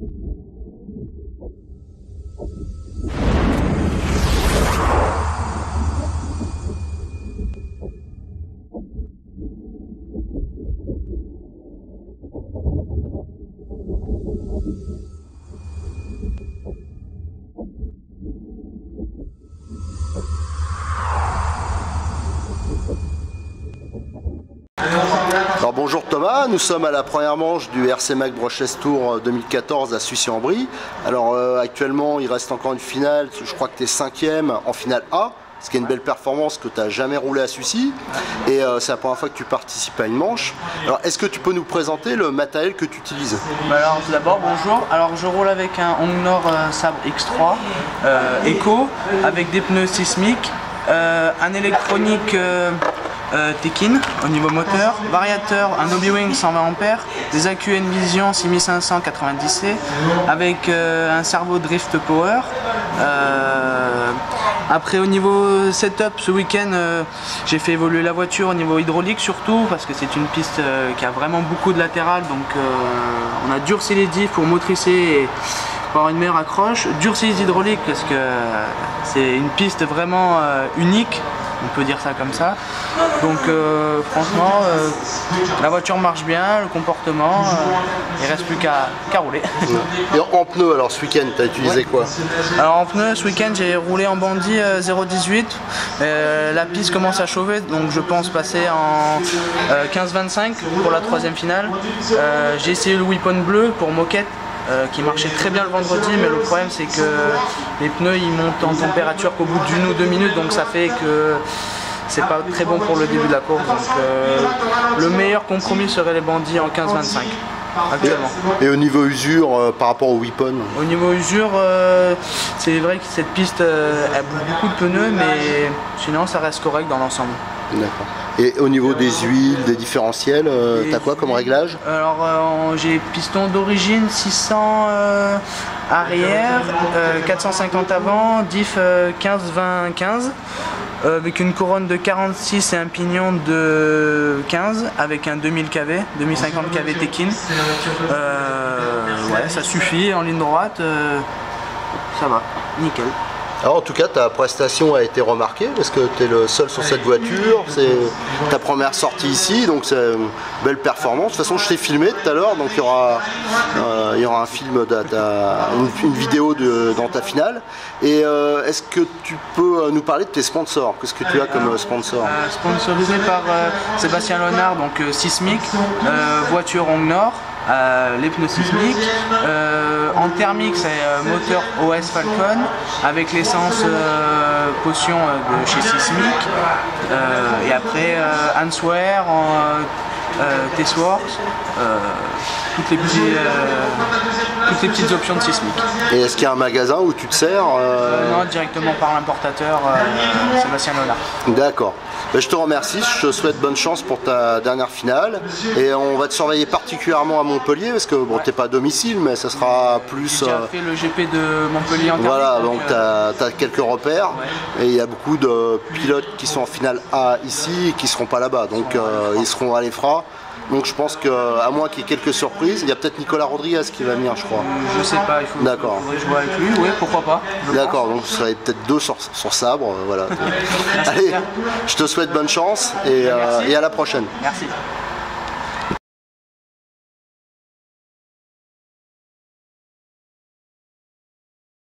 Alors bonjour Nous sommes à la première manche du RC Mac Brushless Tour 2014 à Sucy-en-Brie. Alors euh, actuellement il reste encore une finale, je crois que tu es cinquième en finale A, ce qui est une belle performance que tu n'as jamais roulé à Sucy. Et euh, c'est la première fois que tu participes à une manche. Alors est-ce que tu peux nous présenter le matériel que tu utilises? Bah Alors d'abord bonjour, alors je roule avec un Hongnor euh, Sabre X3 Eco avec des pneus sismiques, un électronique euh, Tekin au niveau moteur, variateur, un Obi-Wing 120 A, des accus Envision 6590C avec euh, un cerveau Drift Power. Euh, après au niveau setup ce week-end j'ai fait évoluer la voiture au niveau hydraulique surtout parce que c'est une piste qui a vraiment beaucoup de latéral. Donc on a durci les diffs pour motricer et avoir une meilleure accroche, durci les hydrauliques parce que c'est une piste vraiment unique on peut dire ça comme ça. Donc euh, franchement, euh, la voiture marche bien, le comportement, euh, il reste plus qu'à rouler. Et en pneu alors ce week-end, tu as utilisé quoi? Alors en pneu ce week-end j'ai roulé en bandit 0,18. la piste commence à chauffer donc je pense passer en 15-25 pour la troisième finale. j'ai essayé le weapon bleu pour moquette euh, qui marchait très bien le vendredi, mais le problème c'est que les pneus ils montent en température qu'au bout d'une ou deux minutes, donc ça fait que c'est pas très bon pour le début de la course. Donc euh, le meilleur compromis serait les bandits en 15-25. Actuellement. Et, au niveau usure euh, par rapport au weapon Au niveau usure, c'est vrai que cette piste elle bouffe beaucoup de pneus, mais sinon ça reste correct dans l'ensemble. D'accord. Et au niveau des huiles, des différentiels, euh, t'as quoi comme réglage Alors euh, j'ai piston d'origine 600 euh, arrière, 450 avant, diff 15-20-15 avec une couronne de 46 et un pignon de 15 avec un 2000 kV, 2050 kV Tekin. ouais, ça suffit en ligne droite, ça va, nickel. Alors, en tout cas, ta prestation a été remarquée parce que tu es le seul sur cette voiture. C'est ta première sortie ici, donc c'est une belle performance. De toute façon, je t'ai filmé tout à l'heure, donc il y aura, euh, il y aura un film, une, vidéo dans ta finale. Et euh, est-ce que tu peux euh, nous parler de tes sponsors? Qu'est-ce que tu as comme sponsor? Sponsorisé par Sébastien Léonard, donc Sismic, voiture Nord. Euh, les pneus sismiques. Euh, en thermique, c'est euh, moteur OS Falcon avec l'essence potion de chez Sismic. et après, Answer, T-Sworks, toutes, les toutes les petites options de Sismic. Et est-ce qu'il y a un magasin où tu te sers Non, directement par l'importateur Sébastien Lola. D'accord. Ben, je te remercie, je te souhaite bonne chance pour ta dernière finale. Et on va te surveiller particulièrement à Montpellier parce que bon t'es pas à domicile mais ça sera plus... Déjà euh, fait le GP de Montpellier en Voilà, donc, tu as, quelques repères. Et il y a beaucoup de pilotes qui sont en finale A ici et qui seront pas là-bas. Donc euh, ils seront à l'EFRA. Donc je pense qu'à moins qu'il y ait quelques surprises, il y a peut-être Nicolas Rodriguez qui va venir, je crois. Je sais pas, il faut D'accord. jouer avec lui, oui, pourquoi pas. D'accord, donc ce serait peut-être deux sur, sabre, euh, voilà. Allez, je te souhaite bonne chance et, euh, et à la prochaine. Merci.